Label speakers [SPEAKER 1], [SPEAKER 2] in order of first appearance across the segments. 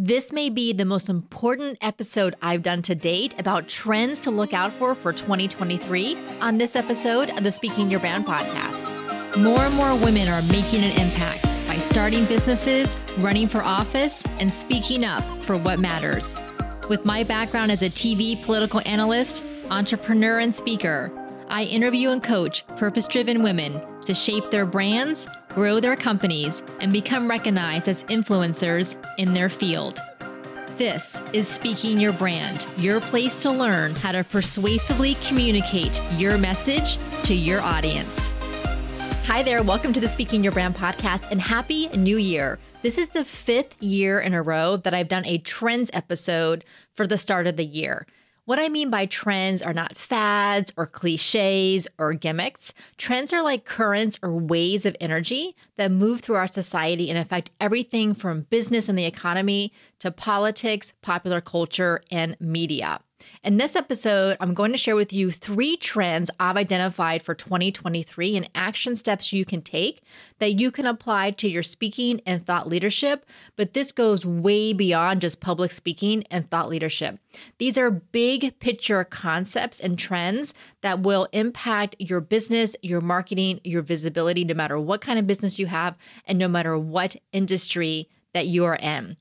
[SPEAKER 1] This may be the most important episode I've done to date about trends to look out for for 2023 on this episode of the Speaking Your Brand podcast. More and more women are making an impact by starting businesses, running for office, and speaking up for what matters. With my background as a TV political analyst, entrepreneur, and speaker, I interview and coach purpose driven women to shape their brands, grow their companies, and become recognized as influencers in their field. This is Speaking Your Brand, your place to learn how to persuasively communicate your message to your audience. Hi there, welcome to the Speaking Your Brand podcast and Happy New Year. This is the fifth year in a row that I've done a trends episode for the start of the year. What I mean by trends are not fads or cliches or gimmicks. Trends are like currents or waves of energy that move through our society and affect everything from business and the economy to politics, popular culture, and media. In this episode, I'm going to share with you three trends I've identified for 2023 and action steps you can take that you can apply to your speaking and thought leadership. But this goes way beyond just public speaking and thought leadership. These are big picture concepts and trends that will impact your business, your marketing, your visibility, no matter what kind of business you have, and no matter what industry that you are in.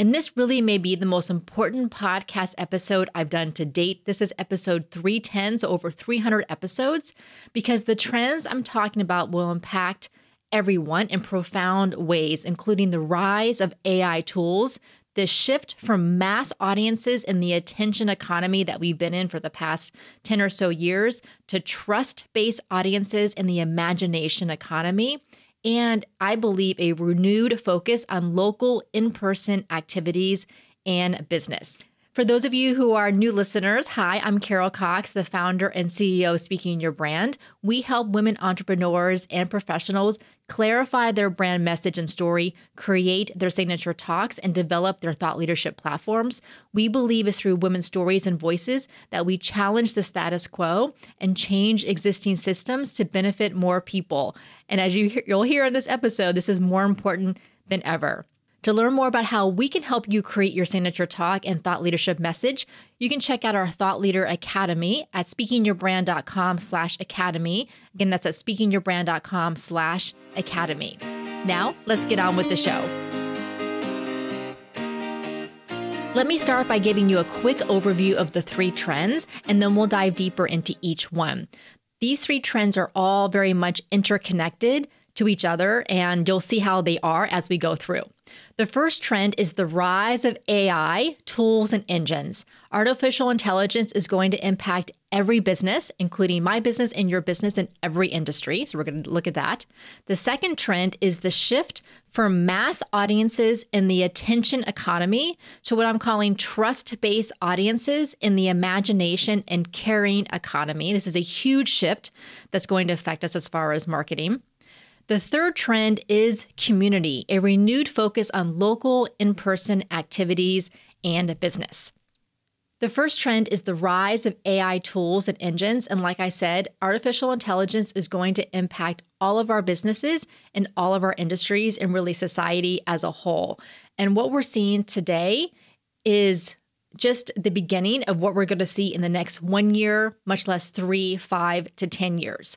[SPEAKER 1] And this really may be the most important podcast episode I've done to date. This is episode 310, so over 300 episodes, because the trends I'm talking about will impact everyone in profound ways, including the rise of AI tools, the shift from mass audiences in the attention economy that we've been in for the past 10 or so years to trust based audiences in the imagination economy and I believe a renewed focus on local in person activities and business. For those of you who are new listeners, hi, I'm Carol Cox, the founder and CEO of Speaking Your Brand. We help women entrepreneurs and professionals clarify their brand message and story, create their signature talks, and develop their thought leadership platforms. We believe it's through women's stories and voices that we challenge the status quo and change existing systems to benefit more people. And as you, you'll hear in this episode, this is more important than ever. To learn more about how we can help you create your signature talk and thought leadership message, you can check out our Thought Leader Academy at speakingyourbrand.com slash academy. Again, that's at speakingyourbrand.com slash academy. Now, let's get on with the show. Let me start by giving you a quick overview of the three trends, and then we'll dive deeper into each one. These three trends are all very much interconnected to each other, and you'll see how they are as we go through. The first trend is the rise of AI tools and engines. Artificial intelligence is going to impact every business, including my business and your business in every industry. So we're going to look at that. The second trend is the shift from mass audiences in the attention economy to what I'm calling trust based audiences in the imagination and caring economy. This is a huge shift that's going to affect us as far as marketing. The third trend is community, a renewed focus on local in person activities and business. The first trend is the rise of AI tools and engines. And like I said, artificial intelligence is going to impact all of our businesses and all of our industries and really society as a whole. And what we're seeing today is just the beginning of what we're going to see in the next one year, much less three, five to 10 years.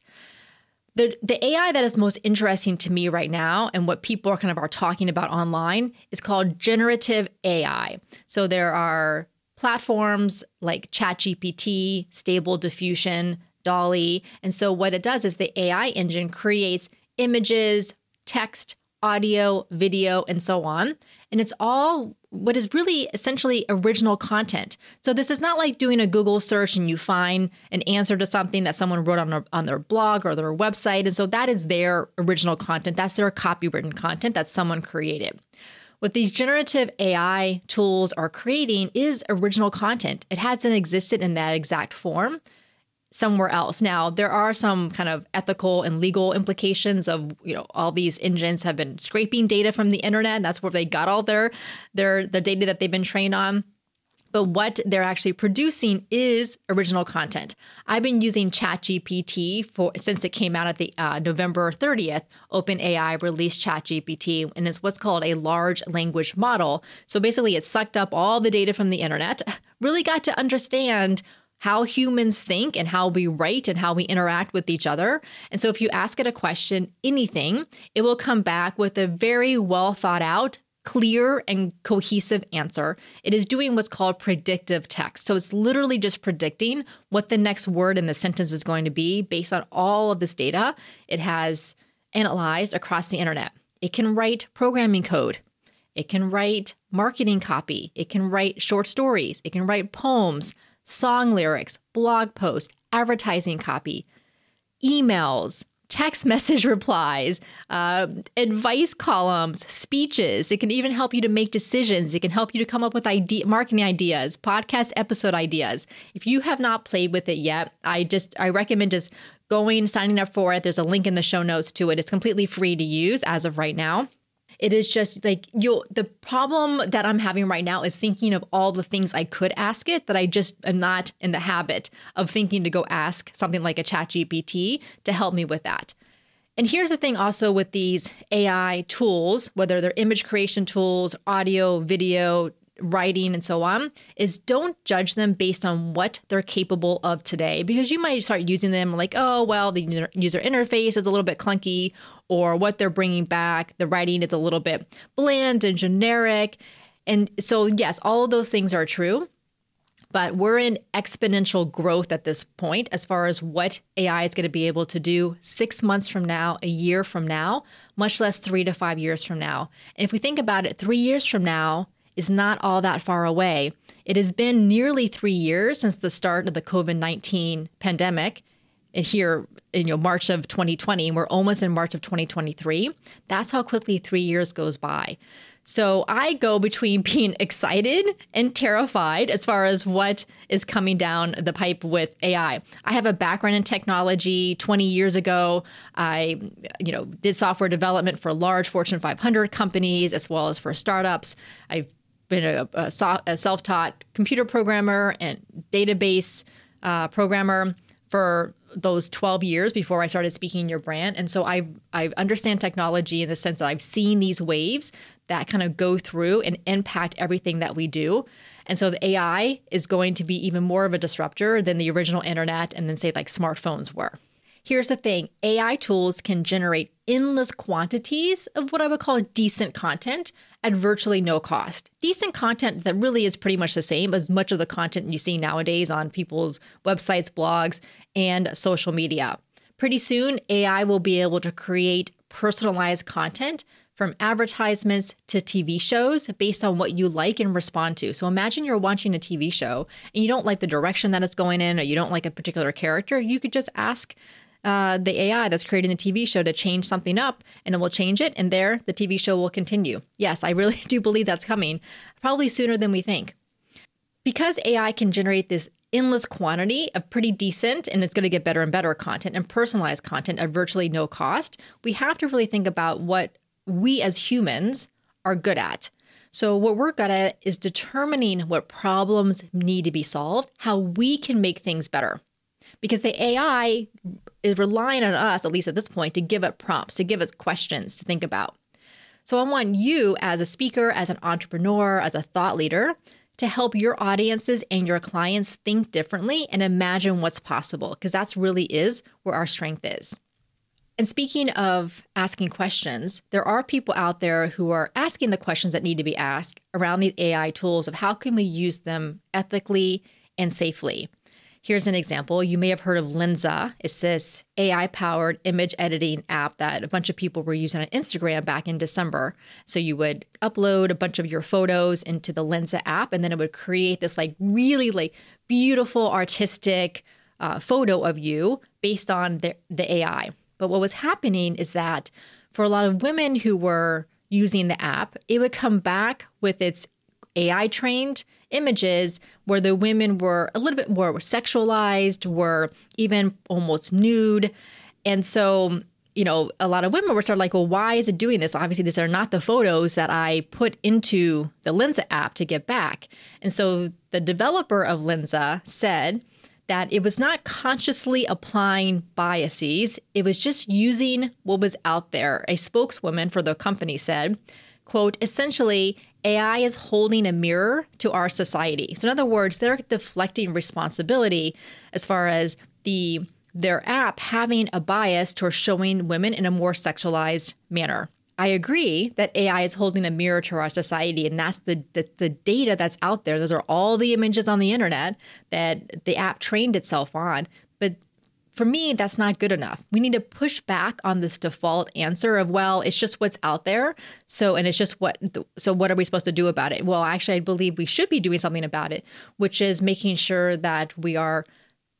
[SPEAKER 1] The, the AI that is most interesting to me right now and what people are kind of are talking about online is called generative AI. So there are platforms like ChatGPT, Stable Diffusion, DALL-E. And so what it does is the AI engine creates images, text, audio, video, and so on. And it's all what is really essentially original content. So this is not like doing a Google search and you find an answer to something that someone wrote on their, on their blog or their website. And so that is their original content. That's their copywritten content that someone created. What these generative AI tools are creating is original content. It hasn't existed in that exact form somewhere else. Now, there are some kind of ethical and legal implications of, you know, all these engines have been scraping data from the internet. And that's where they got all their their the data that they've been trained on. but what they're actually producing is original content. I've been using ChatGPT for since it came out at the uh, November 30th. OpenAI released ChatGPT, and it's what's called a large language model. So basically, it sucked up all the data from the internet, really got to understand how humans think and how we write and how we interact with each other. And so if you ask it a question, anything, it will come back with a very well thought out clear and cohesive answer. It is doing what's called predictive text. So it's literally just predicting what the next word in the sentence is going to be based on all of this data it has analyzed across the internet. It can write programming code. It can write marketing copy. It can write short stories. It can write poems, song lyrics, blog posts, advertising copy, emails, text message replies, uh, advice columns, speeches. It can even help you to make decisions. It can help you to come up with idea, marketing ideas, podcast episode ideas. If you have not played with it yet, I just I recommend just going signing up for it. There's a link in the show notes to it. It's completely free to use as of right now. It is just like you the problem that I'm having right now is thinking of all the things I could ask it that I just am not in the habit of thinking to go ask something like a chat GPT to help me with that. And here's the thing also with these AI tools, whether they're image creation tools, audio, video, writing and so on is don't judge them based on what they're capable of today because you might start using them like oh well the user interface is a little bit clunky or what they're bringing back. The writing is a little bit bland and generic. And so, yes, all of those things are true. But we're in exponential growth at this point as far as what AI is going to be able to do six months from now, a year from now, much less three to five years from now. And if we think about it, three years from now is not all that far away. It has been nearly three years since the start of the COVID 19 pandemic here in you know March of 2020 and we're almost in March of 2023 that's how quickly 3 years goes by so I go between being excited and terrified as far as what is coming down the pipe with AI. I have a background in technology. 20 years ago, I you know did software development for large Fortune 500 companies as well as for startups. I've been a, a, a self-taught computer programmer and database uh, programmer for those 12 years before I started speaking your brand. And so I I understand technology in the sense that I've seen these waves that kind of go through and impact everything that we do. And so the AI is going to be even more of a disruptor than the original internet and then say like smartphones were. Here's the thing AI tools can generate endless quantities of what I would call decent content at virtually no cost. Decent content that really is pretty much the same as much of the content you see nowadays on people's websites, blogs, and social media. Pretty soon, AI will be able to create personalized content from advertisements to TV shows based on what you like and respond to. So imagine you're watching a TV show and you don't like the direction that it's going in or you don't like a particular character. You could just ask uh, the AI that's creating the TV show to change something up and it will change it. And there, the TV show will continue. Yes, I really do believe that's coming, probably sooner than we think. Because AI can generate this endless quantity of pretty decent, and it's going to get better and better content and personalized content at virtually no cost, we have to really think about what we as humans are good at. So, what we're good at is determining what problems need to be solved, how we can make things better because the AI is relying on us, at least at this point, to give it prompts, to give it questions to think about. So I want you, as a speaker, as an entrepreneur, as a thought leader, to help your audiences and your clients think differently and imagine what's possible, because that's really is where our strength is. And speaking of asking questions, there are people out there who are asking the questions that need to be asked around these AI tools of how can we use them ethically and safely. Here's an example. You may have heard of Lensa. It's this AI powered image editing app that a bunch of people were using on Instagram back in December. So you would upload a bunch of your photos into the Lensa app, and then it would create this like really like beautiful artistic uh, photo of you based on the, the AI. But what was happening is that for a lot of women who were using the app, it would come back with its AI trained images where the women were a little bit more sexualized, were even almost nude. And so you know, a lot of women were sort of like, well, why is it doing this? Obviously, these are not the photos that I put into the Lensa app to get back. And so the developer of Lensa said that it was not consciously applying biases, it was just using what was out there. A spokeswoman for the company said, quote, essentially, AI is holding a mirror to our society. So, in other words, they're deflecting responsibility as far as the their app having a bias towards showing women in a more sexualized manner. I agree that AI is holding a mirror to our society, and that's the, the, the data that's out there. Those are all the images on the internet that the app trained itself on. But for me, that's not good enough. We need to push back on this default answer of, well, it's just what's out there. So, and it's just what, so what are we supposed to do about it? Well, actually, I believe we should be doing something about it, which is making sure that we are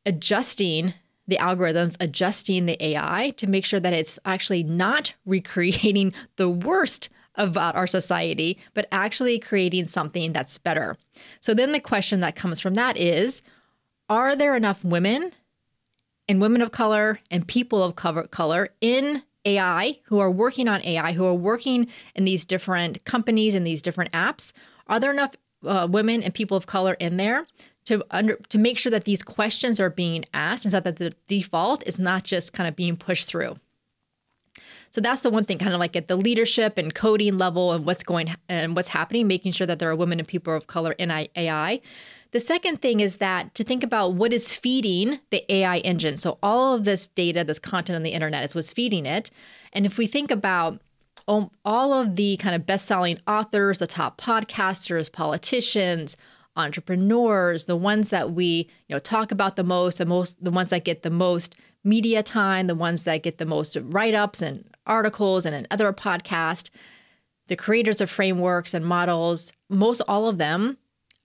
[SPEAKER 1] adjusting the algorithms adjusting the AI to make sure that it's actually not recreating the worst about our society, but actually creating something that's better. So then the question that comes from that is Are there enough women and women of color and people of color in AI who are working on AI, who are working in these different companies and these different apps? Are there enough uh, women and people of color in there to under to make sure that these questions are being asked and so that the default is not just kind of being pushed through. So that's the one thing, kind of like at the leadership and coding level and what's going and what's happening, making sure that there are women and people of color in AI. The second thing is that to think about what is feeding the AI engine. So all of this data, this content on the internet is what's feeding it. And if we think about um, all of the kind of best-selling authors, the top podcasters, politicians, entrepreneurs, the ones that we, you know, talk about the most, the most the ones that get the most media time, the ones that get the most write-ups and articles and other podcast, the creators of frameworks and models, most all of them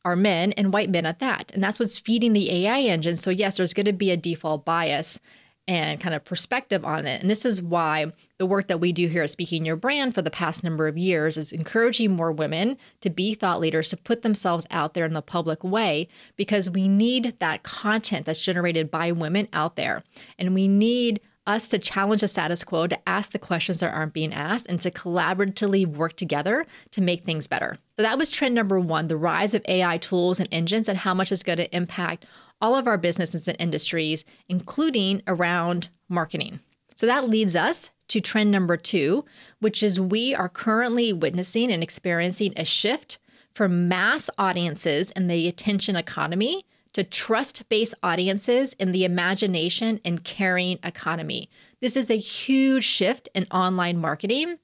[SPEAKER 1] are men and white men at that. And that's what's feeding the AI engine. So yes, there's going to be a default bias and kind of perspective on it. And this is why the work that we do here at Speaking Your Brand for the past number of years is encouraging more women to be thought leaders, to put themselves out there in the public way, because we need that content that's generated by women out there. And we need us to challenge the status quo, to ask the questions that aren't being asked, and to collaboratively work together to make things better. So that was trend number one the rise of AI tools and engines and how much it's going to impact all of our businesses and industries, including around marketing. So that leads us to trend number two, which is we are currently witnessing and experiencing a shift from mass audiences in the attention economy to trust based audiences in the imagination and caring economy. This is a huge shift in online marketing.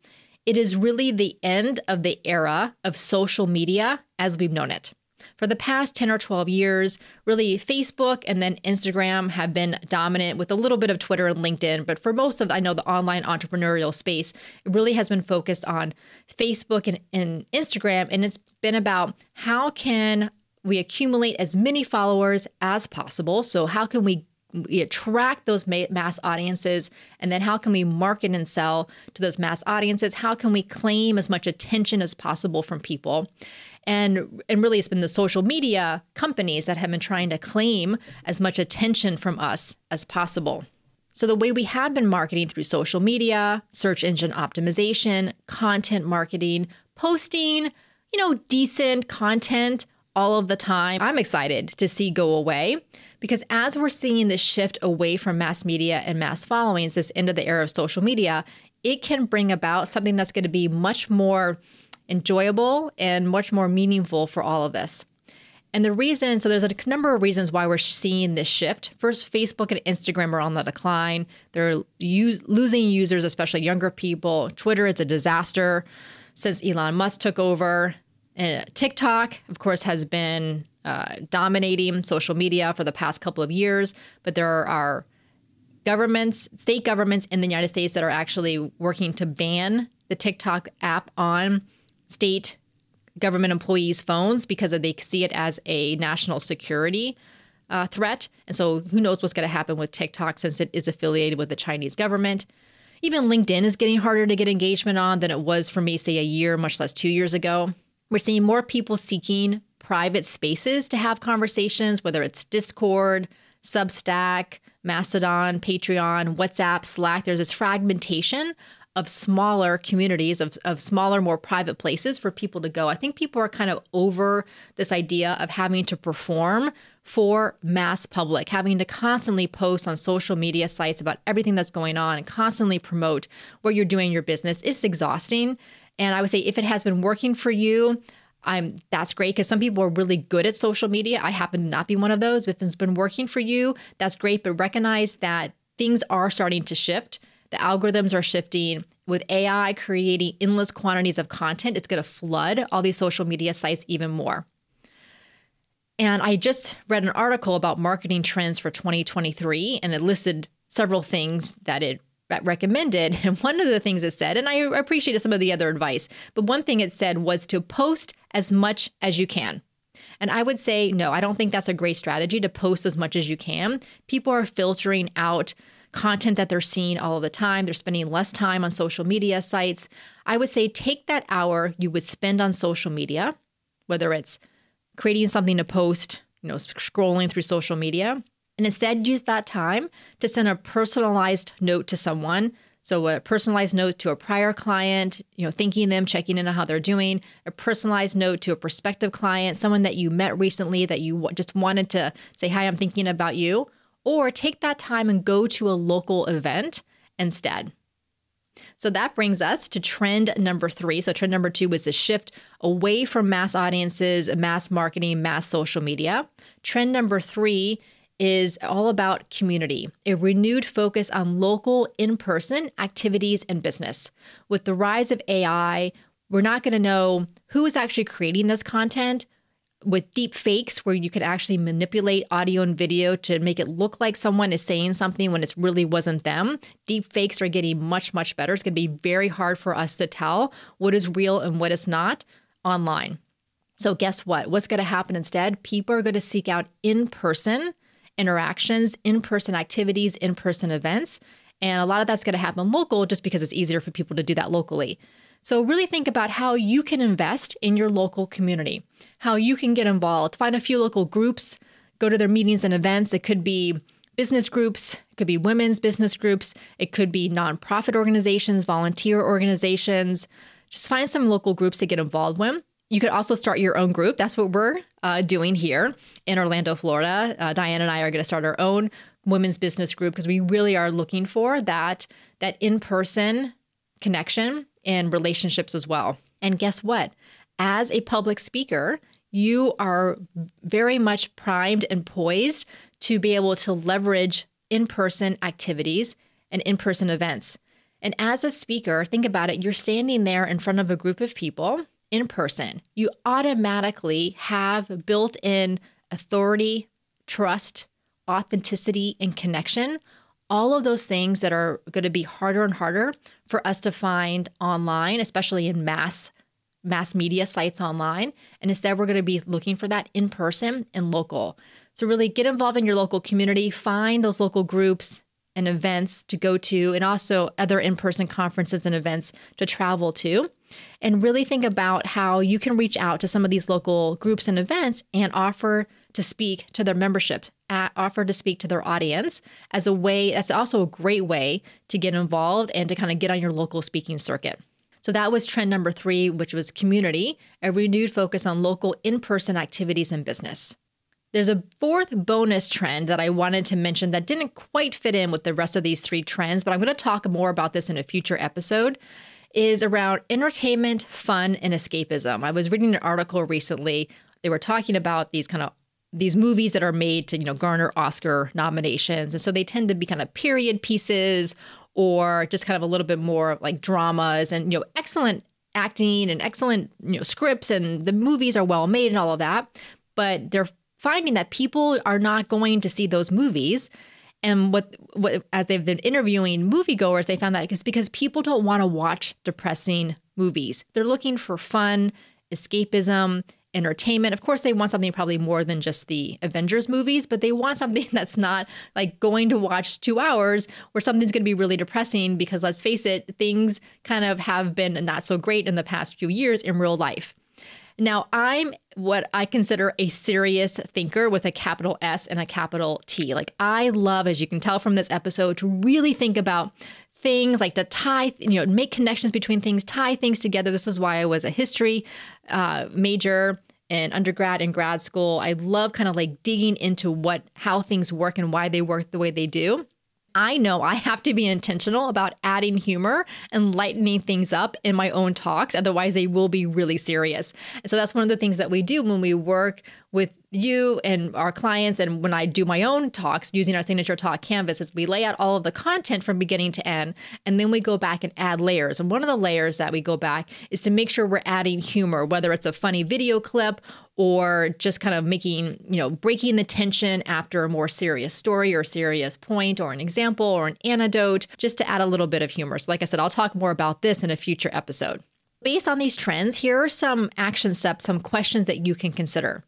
[SPEAKER 1] It is really the end of the era of social media as we've known it for the past 10 or 12 years, really Facebook and then Instagram have been dominant with a little bit of Twitter and LinkedIn. But for most of, I know, the online entrepreneurial space, it really has been focused on Facebook and, and Instagram. And it's been about how can we accumulate as many followers as possible. So, how can we we attract those mass audiences and then how can we market and sell to those mass audiences how can we claim as much attention as possible from people and and really it's been the social media companies that have been trying to claim as much attention from us as possible. So the way we have been marketing through social media, search engine optimization, content marketing, posting, you know, decent content all of the time. I'm excited to see go away because as we're seeing this shift away from mass media and mass followings, this end of the era of social media, it can bring about something that's going to be much more enjoyable and much more meaningful for all of this. And the reason, so there's a number of reasons why we're seeing this shift. First, Facebook and Instagram are on the decline. They're use, losing users, especially younger people. Twitter is a disaster since Elon Musk took over. And TikTok, of course, has been uh, dominating social media for the past couple of years, but there are governments, state governments in the United States that are actually working to ban the TikTok app on state government employees' phones because they see it as a national security uh, threat. And so who knows what's going to happen with TikTok since it is affiliated with the Chinese government. Even LinkedIn is getting harder to get engagement on than it was for me, say, a year, much less two years ago. We're seeing more people seeking private spaces to have conversations, whether it's Discord, Substack, Mastodon, Patreon, WhatsApp, Slack. There's this fragmentation of smaller communities, of, of smaller, more private places for people to go. I think people are kind of over this idea of having to perform for mass public, having to constantly post on social media sites about everything that's going on and constantly promote what you're doing in your business. It's exhausting. And I would say if it has been working for you, I'm that's great because some people are really good at social media. I happen to not be one of those. If it's been working for you, that's great. But recognize that things are starting to shift. The algorithms are shifting. With AI creating endless quantities of content, it's going to flood all these social media sites even more. And I just read an article about marketing trends for 2023, and it listed several things that it recommended. And one of the things it said, and I appreciated some of the other advice, but one thing it said was to post as much as you can. And I would say, no, I don't think that's a great strategy to post as much as you can. People are filtering out content that they're seeing all the time. They're spending less time on social media sites. I would say take that hour you would spend on social media, whether it's creating something to post, you know, scrolling through social media, and instead use that time to send a personalized note to someone. So a personalized note to a prior client, you know, thanking them, checking in on how they're doing, a personalized note to a prospective client, someone that you met recently that you just wanted to say, "Hi, I'm thinking about you." Or take that time and go to a local event instead. So that brings us to trend number three. So, trend number two was the shift away from mass audiences, mass marketing, mass social media. Trend number three is all about community, a renewed focus on local in person activities and business. With the rise of AI, we're not going to know who is actually creating this content. With deep fakes, where you can actually manipulate audio and video to make it look like someone is saying something when it really wasn't them, deep fakes are getting much, much better. It's going to be very hard for us to tell what is real and what is not online. So, guess what? What's going to happen instead? People are going to seek out in person interactions, in person activities, in person events. And a lot of that's going to happen local just because it's easier for people to do that locally. So, really think about how you can invest in your local community, how you can get involved. Find a few local groups, go to their meetings and events. It could be business groups, it could be women's business groups, it could be nonprofit organizations, volunteer organizations. Just find some local groups to get involved with you could also start your own group. That's what we're uh, doing here in Orlando, Florida. Uh, Diane and I are going to start our own women's business group because we really are looking for that that in-person connection and relationships as well. And guess what? As a public speaker, you are very much primed and poised to be able to leverage in-person activities and in-person events. And as a speaker, think about it, you're standing there in front of a group of people in person, you automatically have built in authority, trust, authenticity, and connection. All of those things that are going to be harder and harder for us to find online, especially in mass mass media sites online. And instead, we're going to be looking for that in person and local. So, really get involved in your local community, find those local groups and events to go to, and also other in person conferences and events to travel to and really think about how you can reach out to some of these local groups and events and offer to speak to their membership, offer to speak to their audience as a way that's also a great way to get involved and to kind of get on your local speaking circuit. So that was trend number three, which was community, a renewed focus on local in person activities and business. There's a fourth bonus trend that I wanted to mention that didn't quite fit in with the rest of these three trends, but I'm going to talk more about this in a future episode is around entertainment, fun, and escapism. I was reading an article recently. They were talking about these kind of these movies that are made to, you know, garner Oscar nominations. And so they tend to be kind of period pieces or just kind of a little bit more like dramas and, you know, excellent acting and excellent, you know, scripts and the movies are well made and all of that. But they're finding that people are not going to see those movies and what, what as they've been interviewing moviegoers, they found that it's because people don't want to watch depressing movies. They're looking for fun, escapism, entertainment. Of course, they want something probably more than just the Avengers movies, but they want something that's not like going to watch two hours where something's going to be really depressing because let's face it, things kind of have been not so great in the past few years in real life. Now, I'm what I consider a serious thinker with a capital S and a capital T. Like, I love, as you can tell from this episode, to really think about things like to tie, you know, make connections between things, tie things together. This is why I was a history uh, major in undergrad and grad school. I love kind of like digging into what, how things work and why they work the way they do. I know I have to be intentional about adding humor and lightening things up in my own talks. Otherwise, they will be really serious. And so that's one of the things that we do when we work with you and our clients and when I do my own talks using our signature talk canvas is we lay out all of the content from beginning to end and then we go back and add layers. And one of the layers that we go back is to make sure we're adding humor, whether it's a funny video clip or just kind of making, you know, breaking the tension after a more serious story or serious point or an example or an anecdote, just to add a little bit of humor. So like I said, I'll talk more about this in a future episode. Based on these trends, here are some action steps, some questions that you can consider.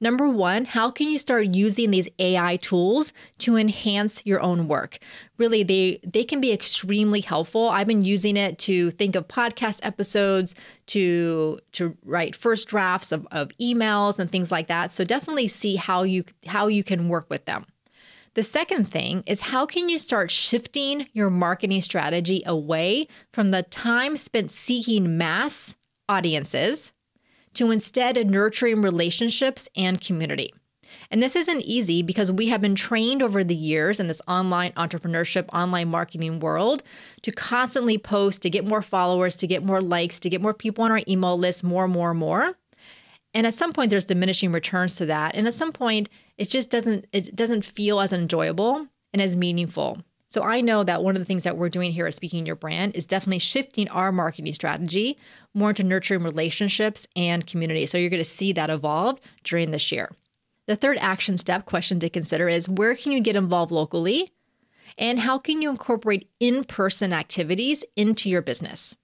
[SPEAKER 1] Number one, how can you start using these AI tools to enhance your own work? Really, they they can be extremely helpful. I've been using it to think of podcast episodes, to to write first drafts of, of emails and things like that. So definitely see how you how you can work with them. The second thing is how can you start shifting your marketing strategy away from the time spent seeking mass audiences to instead nurturing relationships and community. And this isn't easy because we have been trained over the years in this online entrepreneurship, online marketing world to constantly post, to get more followers, to get more likes, to get more people on our email list, more, more, more. And at some point there's diminishing returns to that. And at some point it just doesn't it doesn't feel as enjoyable and as meaningful. So I know that one of the things that we're doing here at Speaking Your Brand is definitely shifting our marketing strategy more into nurturing relationships and community. So you're going to see that evolve during this year. The third action step question to consider is where can you get involved locally? And how can you incorporate in person activities into your business?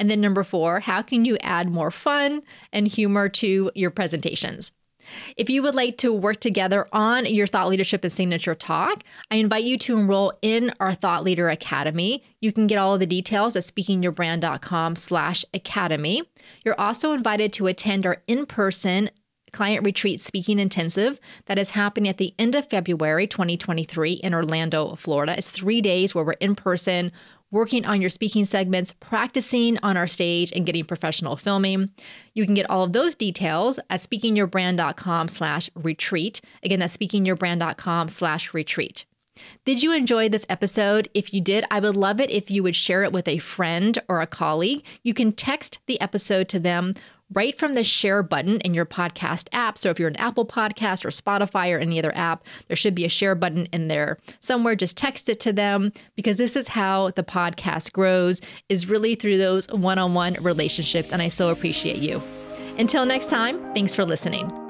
[SPEAKER 1] And then number four, how can you add more fun and humor to your presentations? If you would like to work together on your thought leadership and signature talk, I invite you to enroll in our Thought Leader Academy. You can get all of the details at speakingyourbrand.com slash academy. You're also invited to attend our in-person client retreat speaking intensive that is happening at the end of February 2023 in Orlando, Florida. It's three days where we're in person working on your speaking segments, practicing on our stage, and getting professional filming. You can get all of those details at speakingyourbrand.com slash retreat. Again, that's speakingyourbrand.com slash retreat. Did you enjoy this episode? If you did, I would love it if you would share it with a friend or a colleague. You can text the episode to them right from the share button in your podcast app. So if you're an Apple Podcast or Spotify or any other app, there should be a share button in there somewhere. Just text it to them because this is how the podcast grows is really through those one-on-one relationships and I so appreciate you. Until next time, thanks for listening.